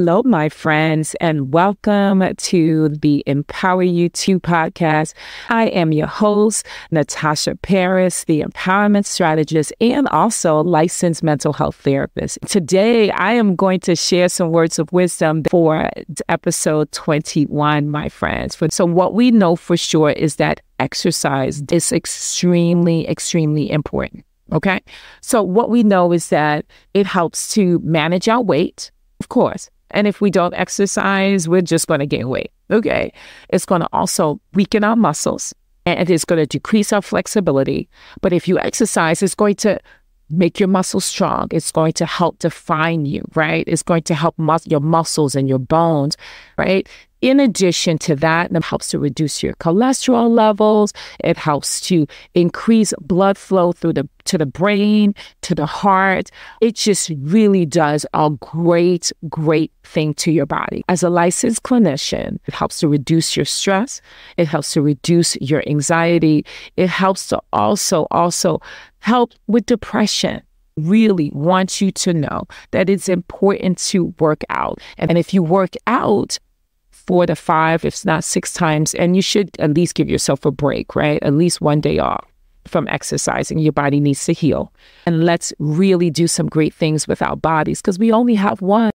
Hello, my friends, and welcome to the Empower You 2 podcast. I am your host, Natasha Paris, the empowerment strategist and also licensed mental health therapist. Today, I am going to share some words of wisdom for episode 21, my friends. So, what we know for sure is that exercise is extremely, extremely important. Okay. So, what we know is that it helps to manage our weight, of course and if we don't exercise, we're just going to gain weight. Okay. It's going to also weaken our muscles and it's going to decrease our flexibility. But if you exercise, it's going to make your muscles strong. It's going to help define you, right? It's going to help mus- your muscles and your bones, right? In addition to that, it helps to reduce your cholesterol levels. It helps to increase blood flow through the to the brain, to the heart. It just really does a great, great thing to your body. As a licensed clinician, it helps to reduce your stress. It helps to reduce your anxiety. It helps to also, also help with depression really want you to know that it's important to work out. And if you work out, four to five, if not six times, and you should at least give yourself a break, right? At least one day off from exercising. Your body needs to heal. And let's really do some great things with our bodies because we only have one.